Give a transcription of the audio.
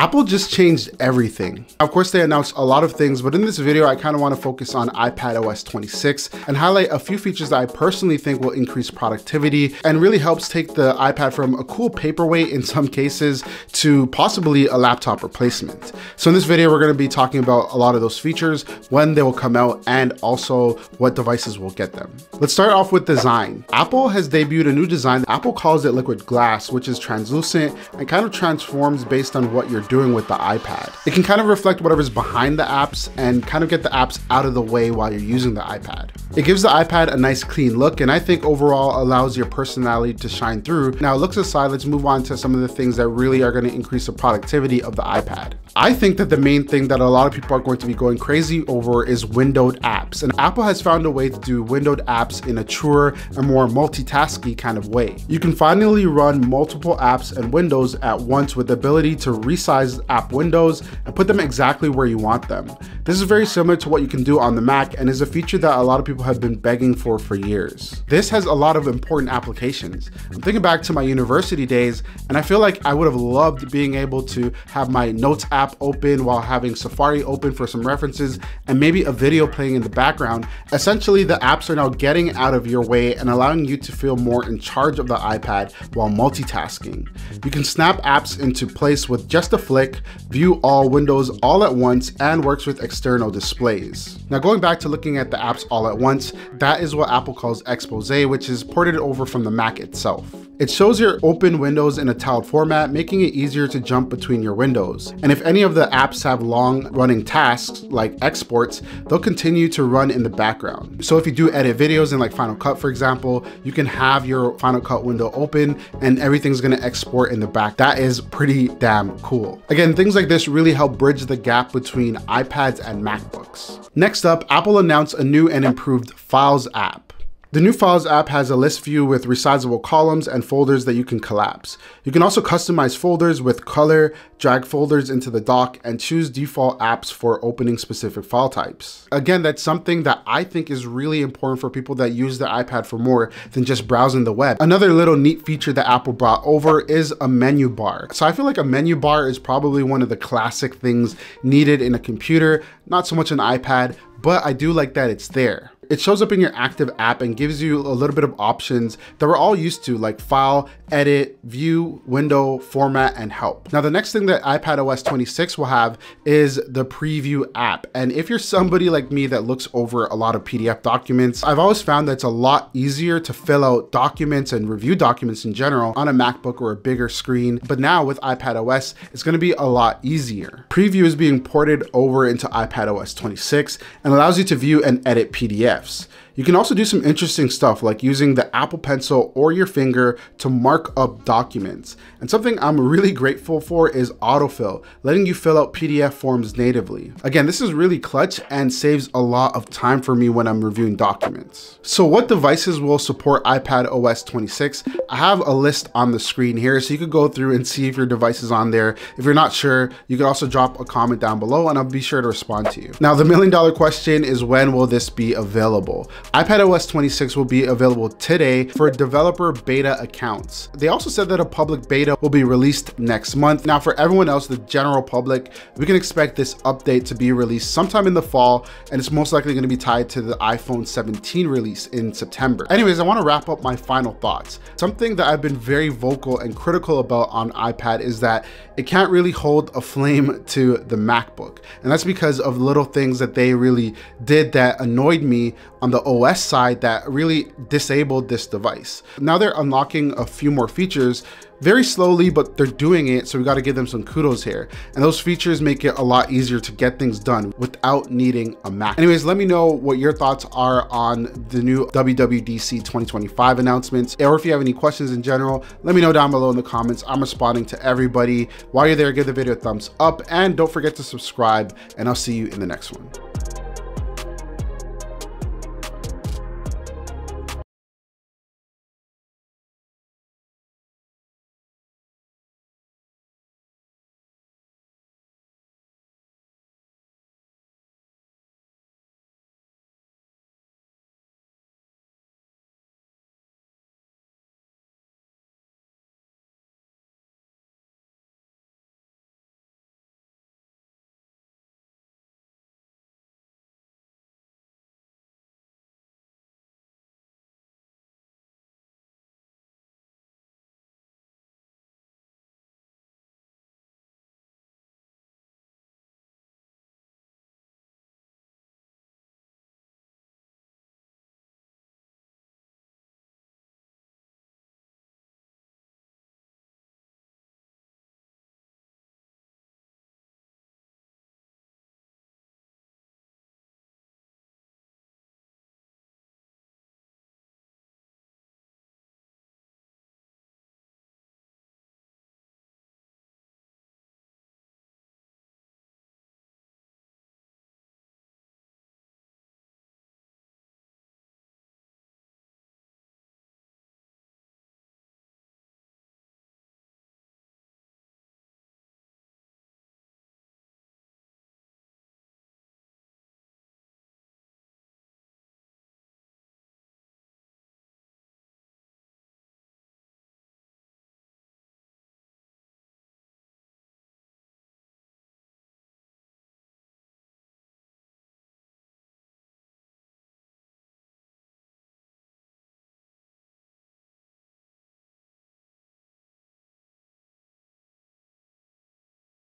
Apple just changed everything. Of course, they announced a lot of things, but in this video, I kind of want to focus on iPad OS 26 and highlight a few features that I personally think will increase productivity and really helps take the iPad from a cool paperweight in some cases to possibly a laptop replacement. So in this video, we're going to be talking about a lot of those features, when they will come out, and also what devices will get them. Let's start off with design. Apple has debuted a new design. Apple calls it liquid glass, which is translucent and kind of transforms based on what you're doing with the iPad. It can kind of reflect whatever's behind the apps and kind of get the apps out of the way while you're using the iPad. It gives the iPad a nice clean look and I think overall allows your personality to shine through. Now looks aside, let's move on to some of the things that really are going to increase the productivity of the iPad. I think that the main thing that a lot of people are going to be going crazy over is windowed apps. And Apple has found a way to do windowed apps in a truer and more multitasky kind of way. You can finally run multiple apps and windows at once with the ability to resize app windows and put them exactly where you want them. This is very similar to what you can do on the Mac and is a feature that a lot of people have been begging for for years. This has a lot of important applications. I'm thinking back to my university days and I feel like I would have loved being able to have my notes app app open while having Safari open for some references and maybe a video playing in the background. Essentially, the apps are now getting out of your way and allowing you to feel more in charge of the iPad while multitasking. You can snap apps into place with just a flick, view all windows all at once, and works with external displays. Now going back to looking at the apps all at once, that is what Apple calls Expose, which is ported over from the Mac itself. It shows your open windows in a tiled format, making it easier to jump between your windows. And if any of the apps have long running tasks like exports, they'll continue to run in the background. So if you do edit videos in like Final Cut, for example, you can have your Final Cut window open and everything's gonna export in the back. That is pretty damn cool. Again, things like this really help bridge the gap between iPads and MacBooks. Next up, Apple announced a new and improved Files app. The new Files app has a list view with resizable columns and folders that you can collapse. You can also customize folders with color, drag folders into the dock, and choose default apps for opening specific file types. Again, that's something that I think is really important for people that use the iPad for more than just browsing the web. Another little neat feature that Apple brought over is a menu bar. So I feel like a menu bar is probably one of the classic things needed in a computer, not so much an iPad, but I do like that it's there. It shows up in your active app and gives you a little bit of options that we're all used to like file, edit, view, window, format, and help. Now the next thing that iPad OS 26 will have is the preview app. And if you're somebody like me that looks over a lot of PDF documents, I've always found that it's a lot easier to fill out documents and review documents in general on a MacBook or a bigger screen. But now with iPad OS, it's gonna be a lot easier. Preview is being ported over into iPad OS 26 and allows you to view and edit PDFs. PDFs. You can also do some interesting stuff like using the Apple Pencil or your finger to mark up documents. And something I'm really grateful for is autofill, letting you fill out PDF forms natively. Again, this is really clutch and saves a lot of time for me when I'm reviewing documents. So what devices will support iPad OS 26? I have a list on the screen here so you could go through and see if your device is on there. If you're not sure, you could also drop a comment down below and I'll be sure to respond to you. Now, the million dollar question is when will this be available? iPad OS 26 will be available today for developer beta accounts. They also said that a public beta will be released next month. Now for everyone else, the general public, we can expect this update to be released sometime in the fall, and it's most likely gonna be tied to the iPhone 17 release in September. Anyways, I wanna wrap up my final thoughts. Something that I've been very vocal and critical about on iPad is that it can't really hold a flame to the MacBook. And that's because of little things that they really did that annoyed me on the OS side that really disabled this device. Now they're unlocking a few more features very slowly, but they're doing it. So we got to give them some kudos here. And those features make it a lot easier to get things done without needing a Mac. Anyways, let me know what your thoughts are on the new WWDC 2025 announcements. Or if you have any questions in general, let me know down below in the comments. I'm responding to everybody. While you're there, give the video a thumbs up and don't forget to subscribe and I'll see you in the next one.